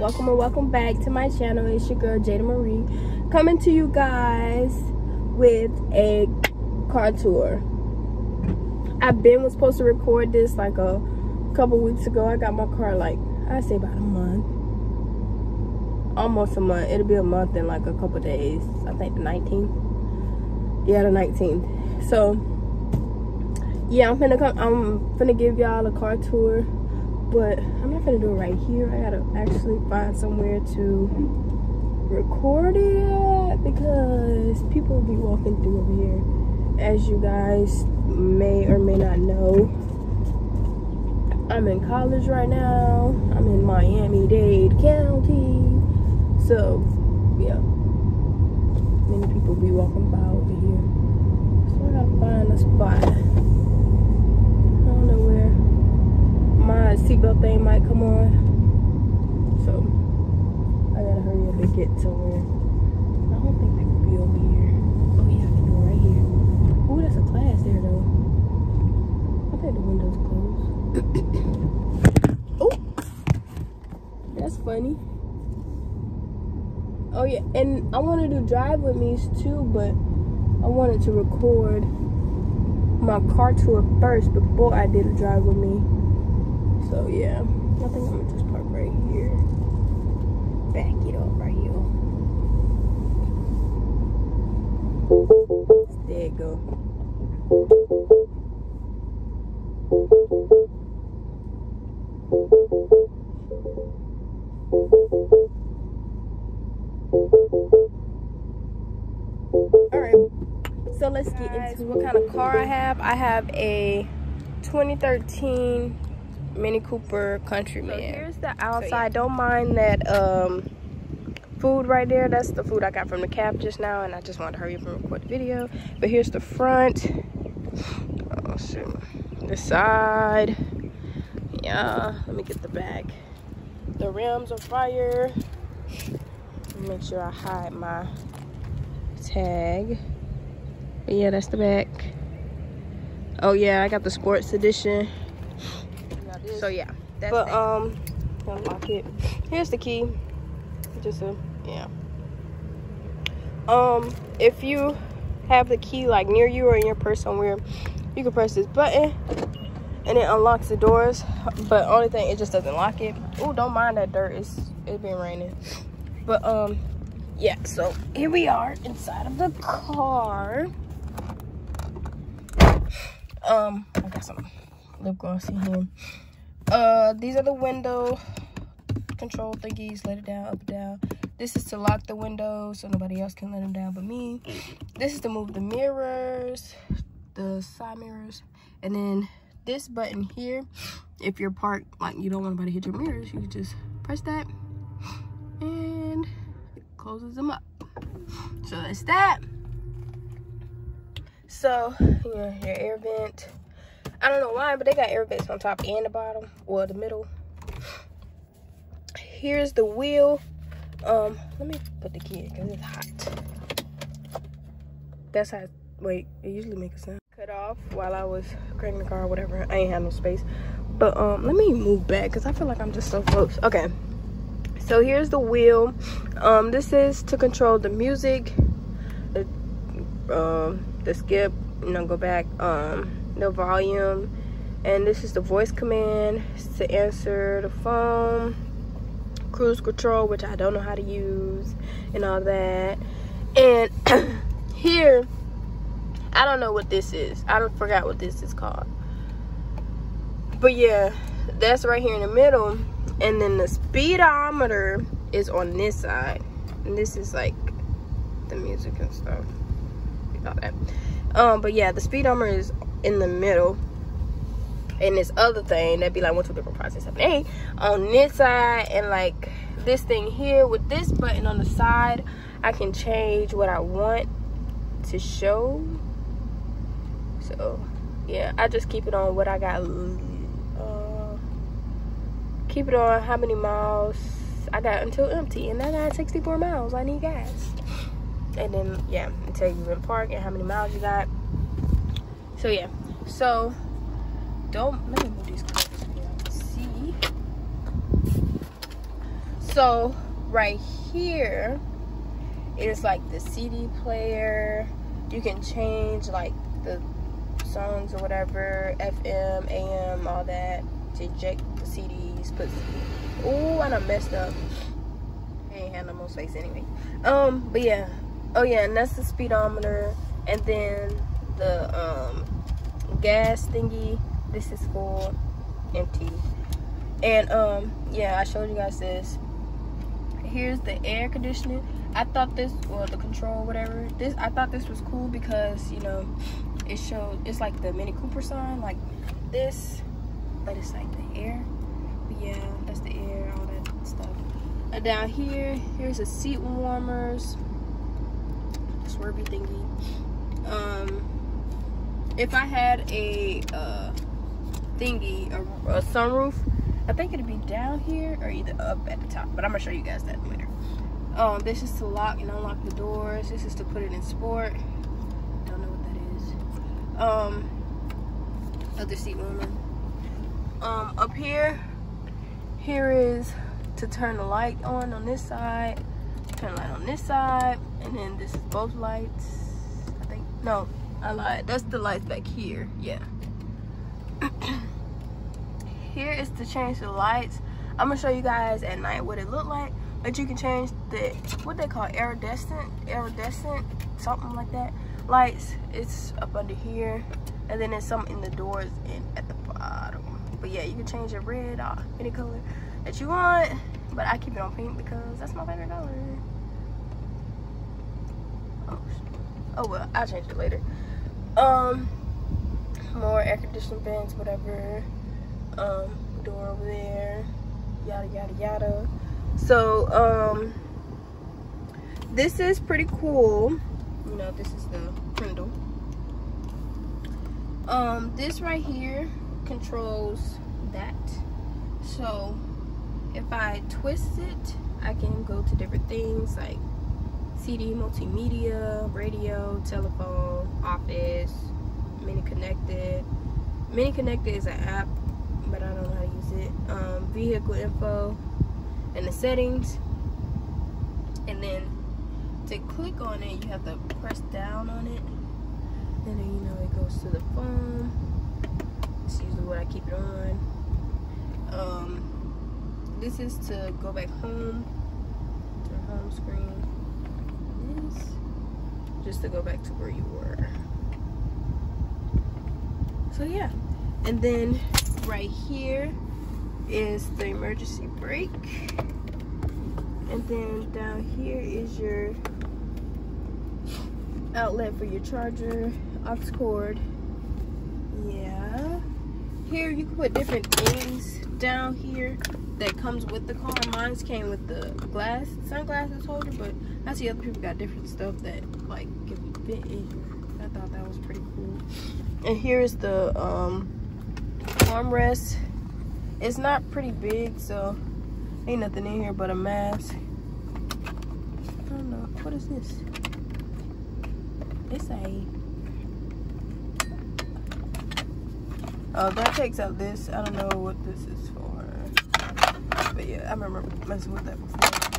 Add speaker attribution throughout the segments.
Speaker 1: welcome and welcome back to my channel. It's your girl jada marie coming to you guys with a car tour. I've been was supposed to record this like a couple weeks ago. I got my car like i say about a month. Almost a month. It'll be a month in like a couple days. I think the 19th yeah the 19th so yeah i'm gonna come i'm gonna give y'all a car tour but I'm not gonna do it right here. I gotta actually find somewhere to record it because people will be walking through over here. As you guys may or may not know, I'm in college right now. I'm in Miami-Dade County. So, yeah. Many people will be walking by over here. So I gotta find a spot. My seatbelt thing might come on. So I gotta hurry up and get somewhere. I don't think they could be over here. Oh yeah, I can right here. Oh, that's a class there though. I think the window's closed. oh, that's funny. Oh yeah, and I wanted to drive with me too, but I wanted to record my car tour first before I did a drive with me. So yeah, I think I'm gonna just park right here. Back it up right here. There you go. All right, so let's get into what kind of car I have. I have a 2013 Mini Cooper Countryman. So here's the outside. So, yeah. Don't mind that um, food right there. That's the food I got from the cab just now, and I just wanted to hurry up and record the video. But here's the front. Oh, shoot. The side. Yeah, let me get the back. The rims are fire. Make sure I hide my tag. But yeah, that's the back. Oh yeah, I got the sports edition so yeah but um unlock it. Here's the key. Just a yeah. Um if you have the key like near you or in your purse somewhere you can press this button and it unlocks the doors. But only thing it just doesn't lock it. Oh don't mind that dirt. It's it's been raining. But um yeah so here we are inside of the car. Um i got some lip gloss in here uh, these are the window control thingies. Let it down, up and down. This is to lock the windows so nobody else can let them down but me. This is to move the mirrors, the side mirrors. And then this button here, if you're parked, like you don't want anybody to hit your mirrors, you just press that and it closes them up. So that's that. So, your air vent I don't know why, but they got air vents on top and the bottom, or the middle. Here's the wheel. Um, let me put the key in because it's hot. That's how, wait, it usually makes a sound. Cut off while I was cranking the car or whatever. I ain't have no space. But um, let me move back because I feel like I'm just so close. Okay. So here's the wheel. Um, this is to control the music, the, um, the skip, you know, go back. Um, the volume. And this is the voice command to answer the phone cruise control which i don't know how to use and all that. And here i don't know what this is. I don't forgot what this is called. But yeah that's right here in the middle. And then the speedometer is on this side. And this is like the music and stuff. All that. Um but yeah the speedometer is in the middle. And this other thing that'd be like one two different process eight on this side. And like this thing here with this button on the side i can change what i want to show. So yeah i just keep it on what i got. Uh, keep it on how many miles i got until empty. And i got 64 miles. I need gas. And then yeah until you in park and how many miles you got so yeah. So don't let me move these see? So right here is like the cd player. You can change like the songs or whatever fm am all that. To eject the cds put oh and i messed up. I ain't had no more space anyway. Um but yeah. Oh yeah and that's the speedometer. And then the um gas thingy. This is full empty and um yeah i showed you guys this. Here's the air conditioning. I thought this well the control whatever. This i thought this was cool because you know it showed it's like the mini cooper sign like this but it's like the air. But yeah that's the air all that stuff. And down here here's the seat warmers. Swervy thingy. Um if i had a uh thingy a, a sunroof I think it'd be down here or either up at the top, but I'm gonna show you guys that later. Um, this is to lock and unlock the doors. This is to put it in sport. Don't know what that is. Um, other seat warmer. Um, up here, here is to turn the light on on this side, turn the light on this side, and then this is both lights. I think, no, I lied. That's the lights back here, yeah. here is to change the lights. I'm gonna show you guys at night what it looked like but you can change the what they call iridescent iridescent something like that. Lights it's up under here and then there's some in the doors and at the bottom. But yeah you can change it red or any color that you want but i keep it on pink because that's my favorite color. Oh, oh well i'll change it later um more air conditioning vents whatever um, door over there, yada, yada, yada. So, um, this is pretty cool. You know, this is the Prindle. Um, this right here controls that. So, if I twist it, I can go to different things like CD, multimedia, radio, telephone, office, Mini Connected. Mini Connected is an app but I don't know how to use it. Um, vehicle info and the settings. And then to click on it, you have to press down on it. And then you know it goes to the phone. It's usually what I keep it on. Um, this is to go back home to home screen. This just to go back to where you were. So yeah, and then right here is the emergency brake. And then down here is your outlet for your charger aux cord. Yeah. Here you can put different things down here that comes with the car mine's came with the glass sunglasses holder but i see other people got different stuff that like can fit in here i thought that was pretty cool and here's the um armrest. It's not pretty big, so ain't nothing in here but a mask. I don't know. What is this? It's a... Oh, that takes out this. I don't know what this is for. But yeah, I remember messing with that before.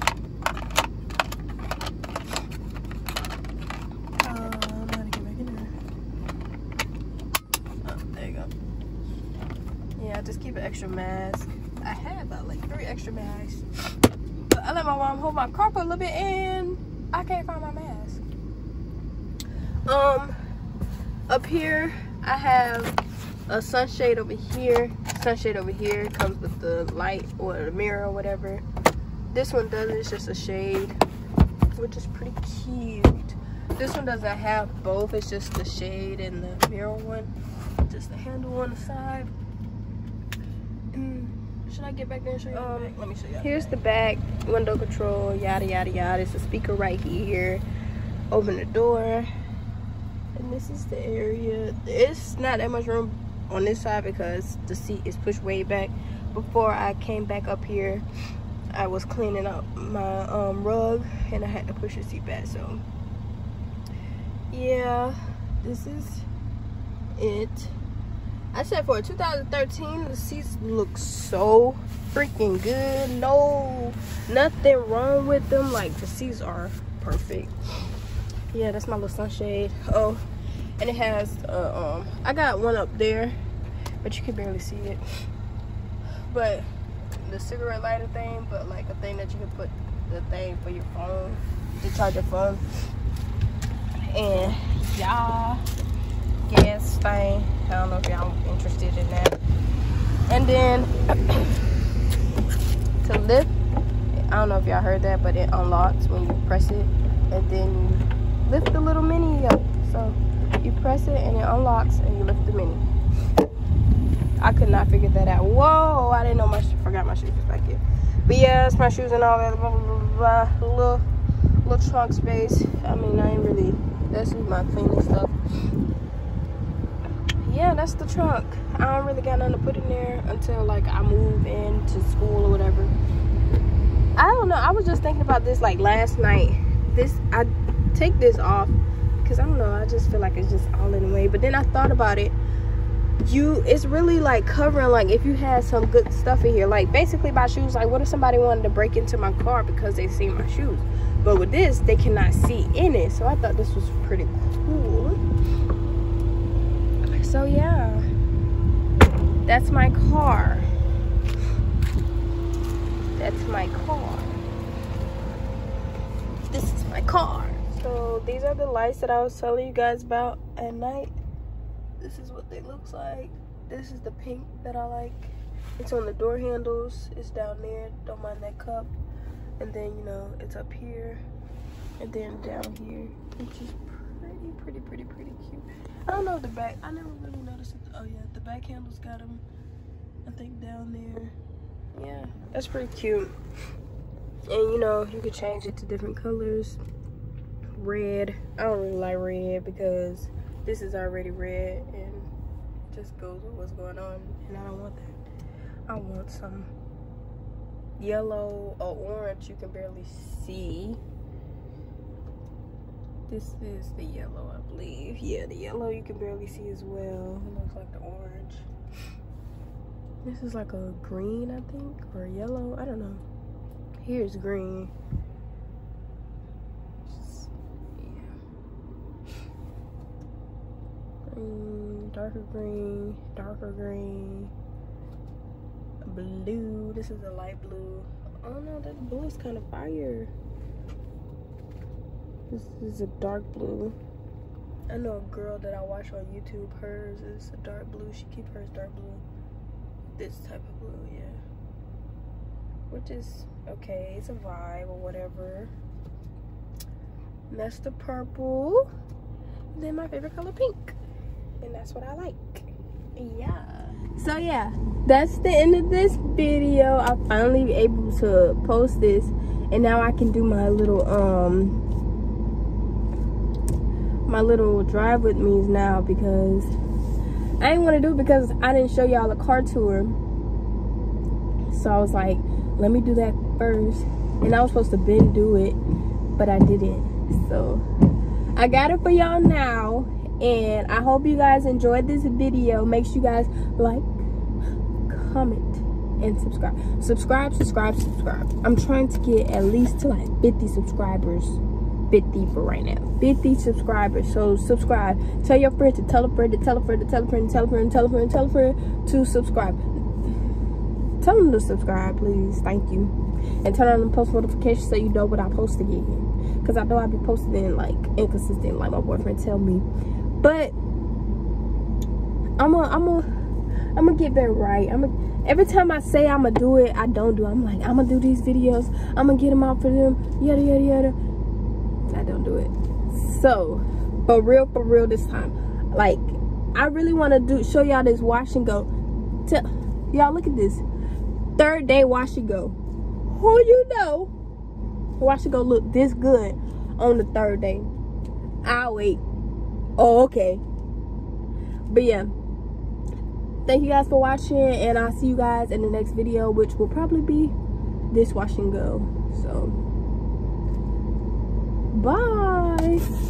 Speaker 1: just keep an extra mask. I had about like three extra masks. But I let my mom hold my car for a little bit and I can't find my mask. Um, up here, I have a sunshade over here. Sunshade over here comes with the light or the mirror or whatever. This one doesn't, it's just a shade, which is pretty cute. This one doesn't have both, it's just the shade and the mirror one. Just the handle on the side. Should I get back there and show you um? Let me show you. Here's the back, window control, yada, yada, yada. It's a speaker right here. Open the door. And this is the area. It's not that much room on this side because the seat is pushed way back. Before I came back up here, I was cleaning up my um, rug and I had to push the seat back. So, yeah, this is it. I said for 2013, the seats look so freaking good. No, nothing wrong with them. Like the seats are perfect. Yeah, that's my little sunshade. Oh, and it has, uh, um, I got one up there, but you can barely see it. But the cigarette lighter thing, but like a thing that you can put the thing for your phone to charge your phone. And y'all gas thing. I don't know if y'all interested in that. And then to lift, I don't know if y'all heard that, but it unlocks when you press it. And then you lift the little mini up. So you press it and it unlocks and you lift the mini. I could not figure that out. Whoa, I didn't know my, forgot my shoes was back here. But yeah, it's my shoes and all that, blah, blah, blah, blah. Little, little trunk space. I mean, I ain't really, that's my cleaning stuff yeah, that's the trunk. I don't really got nothing to put in there until like I move into school or whatever. I don't know. I was just thinking about this like last night. This I take this off because I don't know. Just feel like it's just all in the way. But then I thought about it. You, it's really like covering like if you had some good stuff in here. Like basically my shoes. Like what if somebody wanted to break into my car because they see my shoes? But with this, they cannot see in it. So I thought this was pretty cool so yeah that's my car that's my car this is my car so these are the lights that i was telling you guys about at night this is what they looks like this is the pink that i like it's on the door handles it's down there don't mind that cup and then you know it's up here and then down here which is pretty pretty pretty pretty cute I don't know the back. I never really noticed it. Oh yeah, the back handles got them. I think down there. Yeah, that's pretty cute. And you know, you could change it to different colors. Red. I don't really like red because this is already red and just goes with what's going on. And I don't want that. I want some yellow or orange you can barely see this is the yellow, I believe. Yeah, the yellow you can barely see as well. It looks like the orange. This is like a green, I think, or yellow. I don't know. Here's green. Just, yeah. Green, darker green, darker green, blue. This is a light blue. Oh no, that blue is kind of fire. This is a dark blue. I know a girl that I watch on YouTube. Hers is a dark blue. She keep hers dark blue. This type of blue, yeah. Which is okay. It's a vibe or whatever. And that's the purple. And then my favorite color, pink. And that's what I like. Yeah. So yeah, that's the end of this video. I finally able to post this. And now I can do my little um my little drive with me's now because I didn't want to do it because I didn't show y'all the car tour. So I was like, let me do that first. And I was supposed to been do it, but I didn't. So I got it for y'all now. And I hope you guys enjoyed this video. Make sure you guys like, comment, and subscribe. Subscribe, subscribe, subscribe. I'm trying to get at least to like 50 subscribers. 50 for right now. 50 subscribers. So subscribe. Tell your friend to tell a friend to tell a friend to tell a friend to tell a friend to tell a friend tell a friend to subscribe. Tell them to subscribe please. Thank you. And turn on the post notifications so you know what i post again. Because i know I'll be posting in like inconsistent like my boyfriend tell me but i'm a i'm a i'm gonna get that right i'm gonna every time i say i'm gonna do it i don't do it. i'm like i'm gonna do these videos i'm gonna get them out for them yada yada yada I don't do it. So, for real, for real this time. Like, I really want to do show y'all this wash and go. Y'all look at this. Third day wash and go. Who you know? Wash and go look this good on the third day. I'll wait. Oh, okay. But yeah. Thank you guys for watching and I'll see you guys in the next video which will probably be this wash and go. So Bye.